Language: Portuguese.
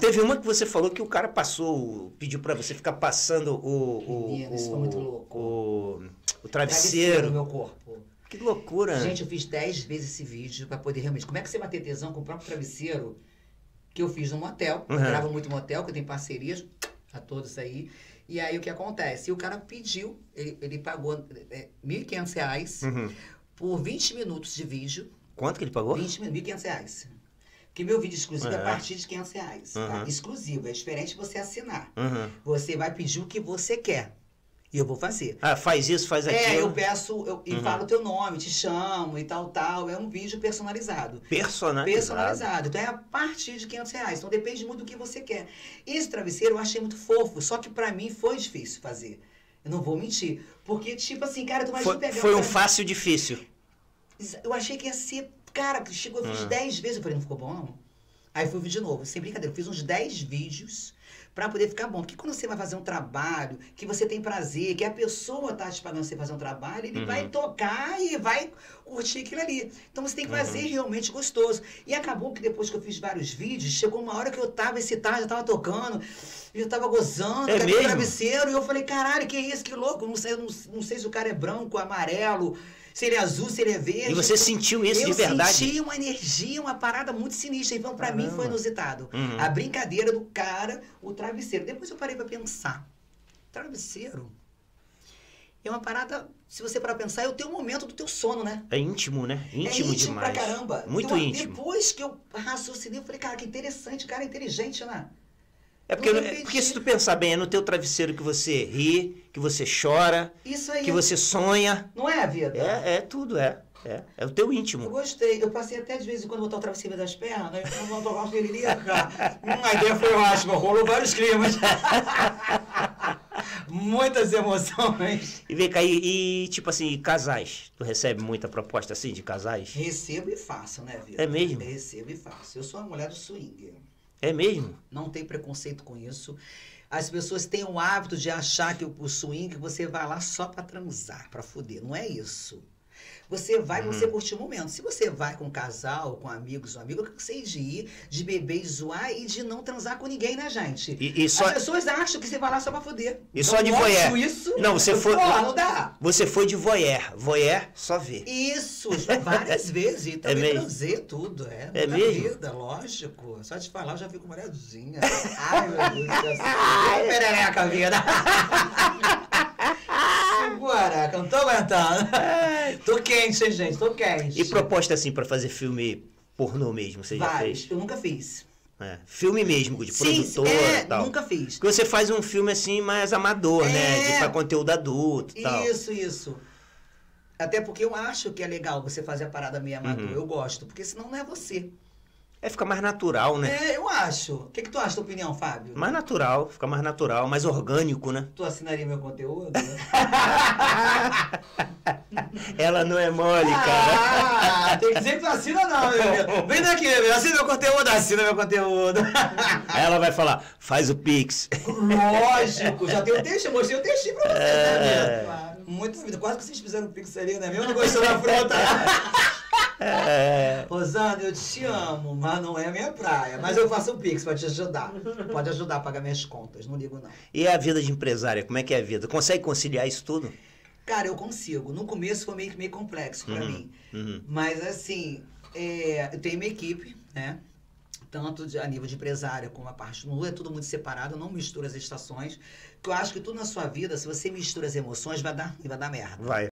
Teve uma que você falou que o cara passou, pediu pra você ficar passando o. o Menino, isso foi muito louco. O, o Travesseiro no meu corpo. Que loucura. Gente, eu fiz 10 vezes esse vídeo pra poder realmente. Como é que você vai ter tesão com o próprio travesseiro que eu fiz no motel? Eu Uhum. gravo muito motel, que eu tenho parcerias a todos aí. E aí o que acontece? E o cara pediu, ele, ele pagou é, 1.500 reais Uhum. por 20 minutos de vídeo. Quanto que ele pagou? 20 mil, 1.500 reais. Porque meu vídeo exclusivo é a Uhum. partir de 500 reais. Tá? Uhum. Exclusivo, é diferente você assinar. Uhum. Você vai pedir o que você quer. E eu vou fazer. Ah, faz isso, faz aquilo. É, eu peço, eu, e Uhum. falo o teu nome, te chamo e tal, tal. É um vídeo personalizado. Personalizado. Personalizado. Então é a partir de 500 reais. Então depende muito do que você quer. Esse travesseiro eu achei muito fofo, só que pra mim foi difícil fazer. Eu não vou mentir. Porque, tipo assim, cara, tu imagina Foi, pegar foi um pra- fácil difícil. Eu achei que ia ser. Cara, chegou, eu fiz Ah. 10 vezes. Eu falei, não ficou bom, não. Aí fui de novo, sem brincadeira. Eu fiz uns 10 vídeos pra poder ficar bom. Porque quando você vai fazer um trabalho que você tem prazer, que a pessoa tá te pagando você fazer um trabalho, ele Uhum. vai tocar e vai curtir aquilo ali. Então você tem que fazer Uhum. realmente gostoso. E acabou que depois que eu fiz vários vídeos, chegou uma hora que eu tava excitado, já tava tocando, eu tava gozando, É aquele mesmo? travesseiro, e eu falei, caralho, que isso, que louco. Não sei, eu não, não sei se o cara é branco, amarelo, se ele é azul, se ele é verde. E você sentiu isso eu de verdade? senti uma energia, uma parada muito sinistra. Então, pra mim, foi inusitado. Uhum. A brincadeira do cara, o travesseiro. Depois eu parei pra pensar. Travesseiro é uma parada, se você parar pra pensar, é o teu momento do teu sono, né? É íntimo, né? Íntimo, é íntimo demais. pra caramba. Muito Então, íntimo. Depois que eu raciocinei, eu falei, cara, que interessante, cara, inteligente, né? É porque, Não é porque se tu pensar bem, é no teu travesseiro que você ri, que você chora, Isso aí. que você sonha. Não é, vida? É, é tudo, é. É, é o teu Eu íntimo. gostei. Eu passei até de vez em quando botar o travesseiro das pernas, eu vou tocar uma peririca. Hum, a ideia foi ótima, rolou vários climas. Muitas emoções. E vem cá, e, e, tipo assim, casais. Tu recebe muita proposta assim de casais? Recebo e faço, né, vida? É mesmo? Recebo e faço. Eu sou uma mulher do swing. É mesmo? Não tem preconceito com isso. As pessoas têm o hábito de achar que o swing você vai lá só pra transar, pra fuder. Não é isso. Você vai, Uhum. você curtir o momento. Se você vai com um casal, com amigos ou amigo, eu cansei de ir, de beber e zoar e de não transar com ninguém, né, gente? E, e só, As pessoas acham que você vai lá só pra fuder. E só Eu de voyeur. isso. Não, você foi- Pô, não dá. você foi de voyeur. Voyeur, só vê. Isso, várias vezes. E também mesmo? transei tudo, é. É na mesmo? vida, lógico. Só te falar, eu já fico molhadinha. Ai, meu Deus do céu. Ai, perereca, vida. Não tô quente, hein, gente? Tô quente. E proposta assim pra fazer filme pornô mesmo, você já Vários. fez? Eu nunca fiz. É, Filme mesmo, de Sim, produtor é, e tal. nunca fiz. Porque você faz um filme assim mais amador, né? De É. pra conteúdo adulto e tal. Isso, isso. Até porque eu acho que é legal você fazer a parada meio amador. Uhum. Eu gosto, porque senão não é você. É, fica mais natural, né? É, eu acho. O que, que tu acha, tua opinião, Fábio? Mais natural, fica mais natural, mais orgânico, né? Tu assinaria meu conteúdo? Ela não é mole, cara. Ah, tem que dizer que tu assina não, meu amigo. Vem daqui, meu. Assina meu conteúdo, assina meu conteúdo. Aí ela vai falar, faz o Pix. Lógico, já tem o texto, eu mostrei o textinho pra vocês, É. né, meu? Muito vida. Quase que vocês fizeram o pix ali, né? Mesmo não gostando da fruta. É, Rosana, eu te amo, mas não é a minha praia. Mas eu faço o pix pra te ajudar. Pode ajudar a pagar minhas contas, não ligo não. E a vida de empresária, como é que é a vida? Consegue conciliar isso tudo? Cara, eu consigo. No começo foi meio, meio complexo pra Uhum. mim. Uhum. Mas assim, é, eu tenho minha equipe, né? Tanto de- a nível de empresária como a parte no é tudo muito separado, eu não misturo as estações. Porque eu acho que tudo na sua vida, se você mistura as emoções, vai dar, vai dar merda. Vai.